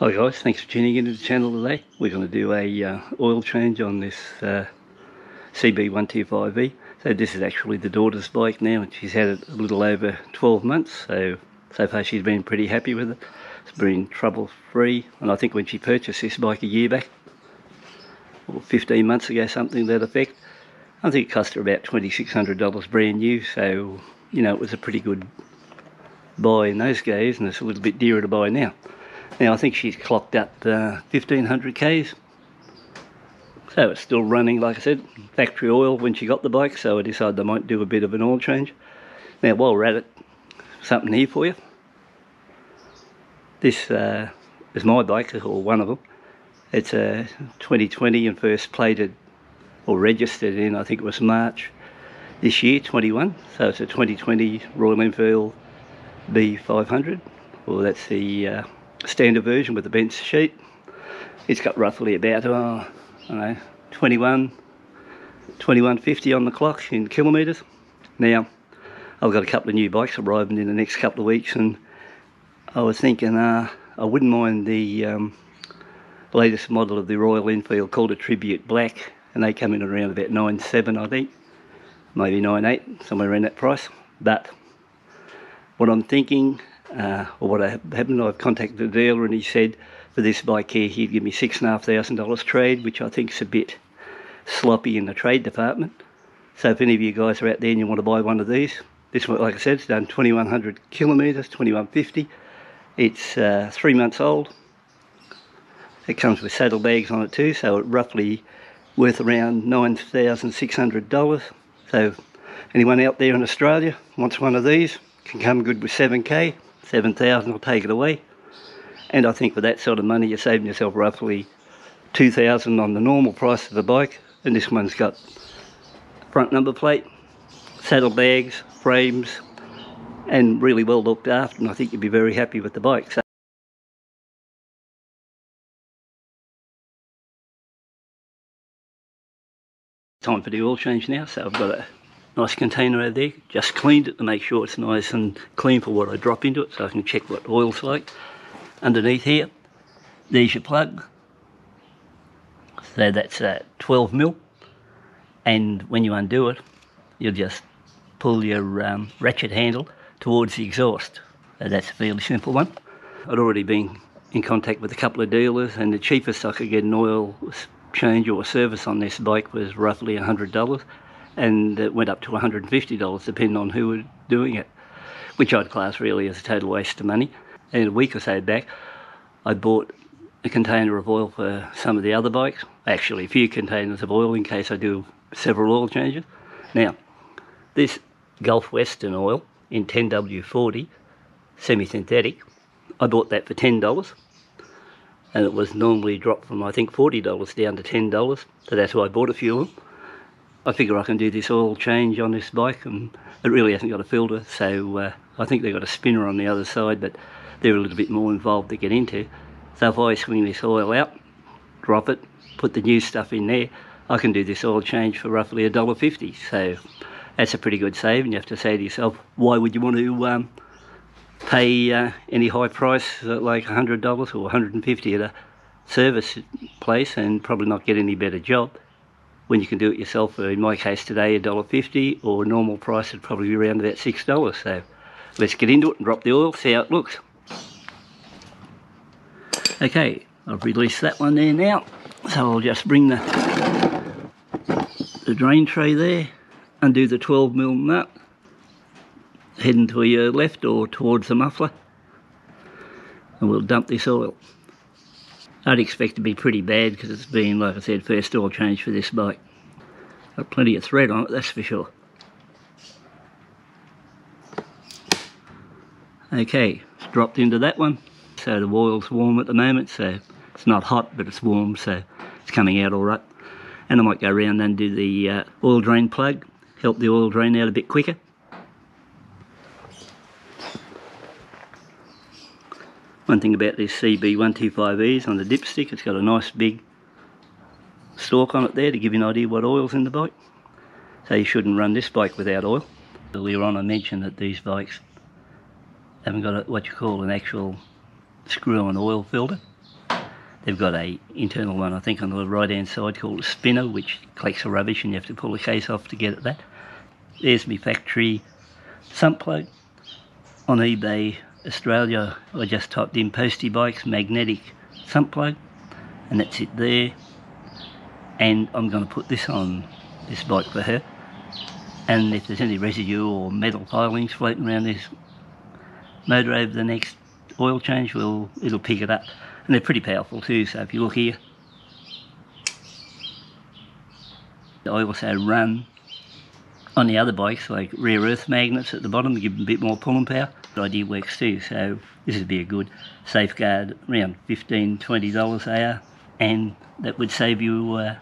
Hi guys, thanks for tuning into the channel today. We're going to do a uh, oil change on this uh, CB125E. So this is actually the daughter's bike now and she's had it a little over 12 months. So, so far she's been pretty happy with it. It's been trouble free and I think when she purchased this bike a year back, or 15 months ago, something that effect, I think it cost her about $2,600 brand new. So, you know, it was a pretty good buy in those days and it's a little bit dearer to buy now. Now I think she's clocked up uh, 1500 Ks. So it's still running, like I said, factory oil when she got the bike, so I decided I might do a bit of an oil change. Now while we're at it, something here for you. This uh, is my bike, or one of them. It's a 2020 and first plated or registered in, I think it was March this year, 21. So it's a 2020 Royal Enfield B500. Well, that's the uh, standard version with the bench sheet. It's got roughly about, uh, I know, 21, 2150 on the clock in kilometres. Now, I've got a couple of new bikes arriving in the next couple of weeks and I was thinking uh, I wouldn't mind the um, latest model of the Royal Enfield called a Tribute Black and they come in around about 9.7 I think, maybe 9.8, somewhere around that price. But what I'm thinking uh, or what happened, I've contacted the dealer and he said for this bike here he'd give me six and a half thousand dollars trade, which I think is a bit sloppy in the trade department. So if any of you guys are out there and you want to buy one of these, this one, like I said, it's done 2100 kilometres, 2150. It's uh, three months old. It comes with saddlebags on it too, so it roughly worth around $9,600. So anyone out there in Australia wants one of these, can come good with 7k. 7,000 will take it away. And I think for that sort of money, you're saving yourself roughly 2,000 on the normal price of the bike. And this one's got front number plate, saddlebags, frames, and really well looked after. And I think you'd be very happy with the bike. So time for the oil change now. So I've got a nice container out there. Just cleaned it to make sure it's nice and clean for what I drop into it so I can check what oil's like. Underneath here there's your plug. So that's uh, 12 mil. And when you undo it you'll just pull your um, ratchet handle towards the exhaust. So that's a fairly simple one. I'd already been in contact with a couple of dealers and the cheapest I could get an oil change or service on this bike was roughly $100 and it went up to $150 depending on who were doing it, which I'd class really as a total waste of money. And a week or so back, I bought a container of oil for some of the other bikes, actually a few containers of oil in case I do several oil changes. Now, this Gulf Western oil in 10W40, semi-synthetic, I bought that for $10 and it was normally dropped from I think $40 down to $10 so that's why I bought a few of them I figure I can do this oil change on this bike and it really hasn't got a filter so uh, I think they've got a spinner on the other side but they're a little bit more involved to get into. So if I swing this oil out drop it put the new stuff in there I can do this oil change for roughly a dollar fifty. So that's a pretty good save and you have to say to yourself why would you want to um, pay uh, any high price uh, like $100 or 150 at a service place and probably not get any better job when you can do it yourself in my case today, $1.50 or normal price would probably be around about $6. So let's get into it and drop the oil, see how it looks. Okay, I've released that one there now. So I'll just bring the, the drain tray there, undo the 12 mil nut, heading to your left or towards the muffler, and we'll dump this oil. I'd expect to be pretty bad because it's been, like I said, first oil change for this bike. Got plenty of thread on it, that's for sure. Okay, it's dropped into that one. So the oil's warm at the moment, so it's not hot, but it's warm, so it's coming out all right. And I might go around and do the uh, oil drain plug, help the oil drain out a bit quicker. One thing about this CB125E is on the dipstick, it's got a nice big stalk on it there to give you an idea what oil's in the bike. So you shouldn't run this bike without oil. Earlier on I mentioned that these bikes haven't got a, what you call an actual screw-on oil filter. They've got a internal one, I think, on the right hand side called a spinner, which collects the rubbish and you have to pull the case off to get at that. There's my factory sump plug. On eBay Australia, I just typed in Postie Bikes magnetic sump plug, and that's it there. And I'm going to put this on this bike for her. And if there's any residue or metal filings floating around this motor over the next oil change, will it'll pick it up. And they're pretty powerful too, so if you look here, I also run on the other bikes like rare earth magnets at the bottom to give them a bit more pulling power. Idea works too, so this would be a good safeguard. Around $15, $20 they and that would save you uh,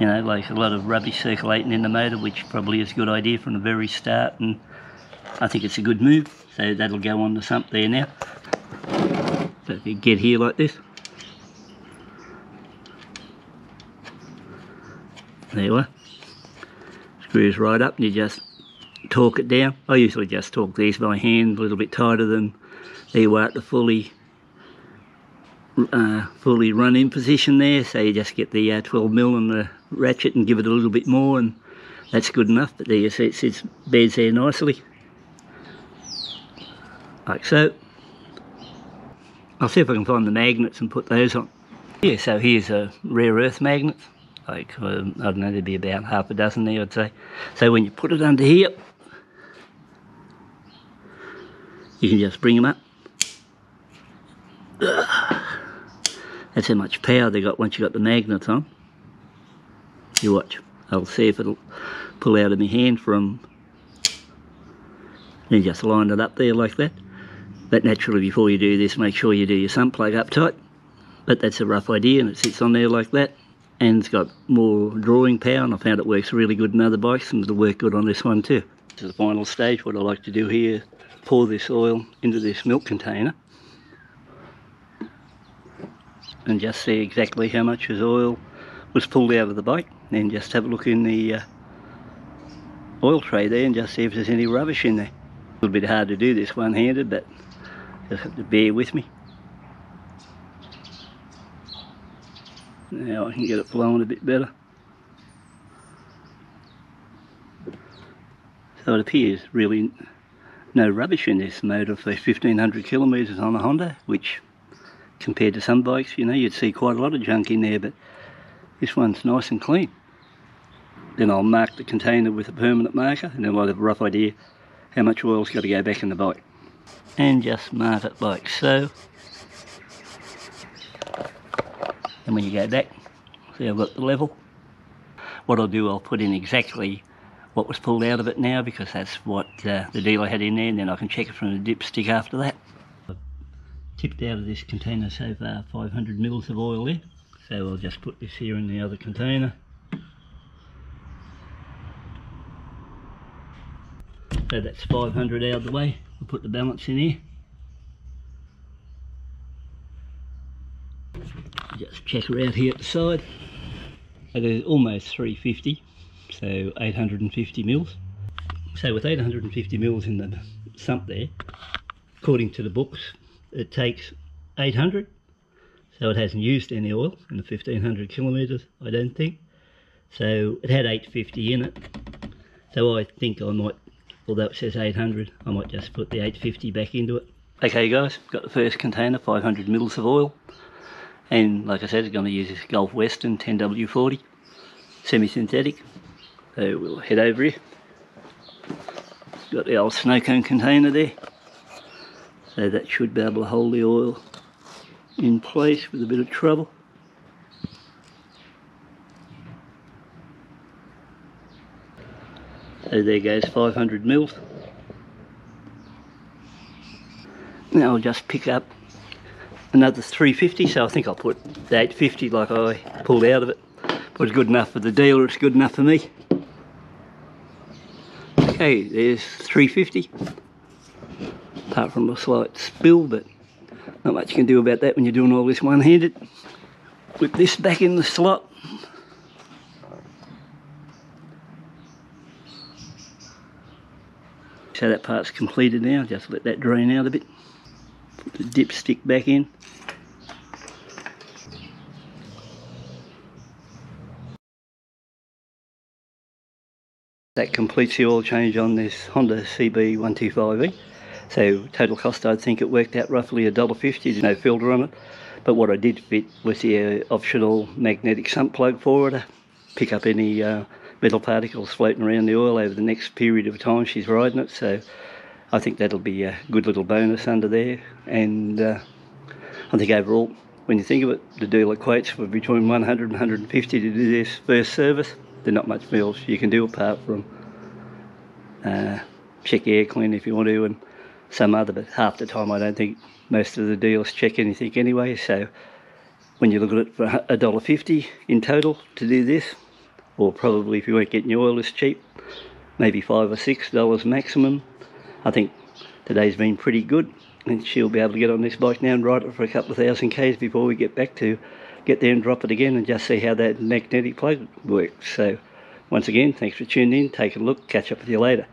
you know like a lot of rubbish circulating in the motor which probably is a good idea from the very start and I think it's a good move so that'll go on the sump there. Now so if you get here like this. There you are. Screws right up and you just torque it down. I usually just torque these by hand a little bit tighter than they were at the fully uh, fully run in position there. So you just get the uh, 12 mil and the ratchet and give it a little bit more and that's good enough. But there you see it sits beds there nicely. Like so. I'll see if I can find the magnets and put those on. Yeah so here's a rare earth magnet. Like um, I don't know there'd be about half a dozen there I'd say. So when you put it under here you can just bring them up. That's how much power they got once you got the magnets on. You watch. I'll see if it'll pull out of my hand from then just line it up there like that. But naturally before you do this make sure you do your sump plug up tight. But that's a rough idea and it sits on there like that. And it's got more drawing power and I found it works really good in other bikes and it'll work good on this one too. To the final stage what I like to do here pour this oil into this milk container and just see exactly how much of oil was pulled out of the bike then just have a look in the uh, oil tray there and just see if there's any rubbish in there. A little bit hard to do this one-handed but just have to bear with me. Now I can get it flowing a bit better. So it appears really no rubbish in this motor for 1500 kilometres on a Honda, which compared to some bikes, you know, you'd see quite a lot of junk in there, but this one's nice and clean. Then I'll mark the container with a permanent marker and then I'll have a rough idea how much oil's got to go back in the bike. And just mark it like so. and when you go back see I've got the level what I'll do I'll put in exactly what was pulled out of it now because that's what uh, the dealer had in there and then I can check it from the dipstick after that. I've tipped out of this container so far 500 mils of oil there so I'll just put this here in the other container. So that's 500 out of the way. We'll put the balance in here. Just check her out here at the side. It is almost 350, so 850 mils. So with 850 mils in the sump there, according to the books, it takes 800. So it hasn't used any oil in the 1500 kilometres, I don't think. So it had 850 in it. So I think I might, although it says 800, I might just put the 850 back into it. Okay guys, got the first container, 500 mils of oil and like I said it's going to use this Gulf Western 10W40 semi-synthetic so we'll head over here. Got the old snow cone container there. So that should be able to hold the oil in place with a bit of trouble. So there goes 500 mils now I'll just pick up another 350 so I think I'll put the 850 like I pulled out of it. But it's good enough for the dealer it's good enough for me okay there's 350 apart from a slight spill but not much you can do about that when you're doing all this one-handed. Put this back in the slot. So that part's completed now. Just let that drain out a bit. Put the dipstick back in completes the oil change on this Honda CB125E. So total cost, I think it worked out roughly a dollar fifty. There's no filter on it, but what I did fit was the uh, optional magnetic sump plug for it. to Pick up any uh, metal particles floating around the oil over the next period of time she's riding it. So I think that'll be a good little bonus under there. And uh, I think overall, when you think of it, the dealer quotes for between 100 and 150 to do this first service. There's not much else you can do apart from uh, check air clean if you want to and some other, but half the time I don't think most of the dealers check anything anyway. So when you look at it for a dollar fifty in total to do this, or probably if you weren't getting your oil as cheap, maybe five or six dollars maximum. I think today's been pretty good, and she'll be able to get on this bike now and ride it for a couple of thousand k's before we get back to get there and drop it again and just see how that magnetic plug works. So once again, thanks for tuning in, take a look, catch up with you later.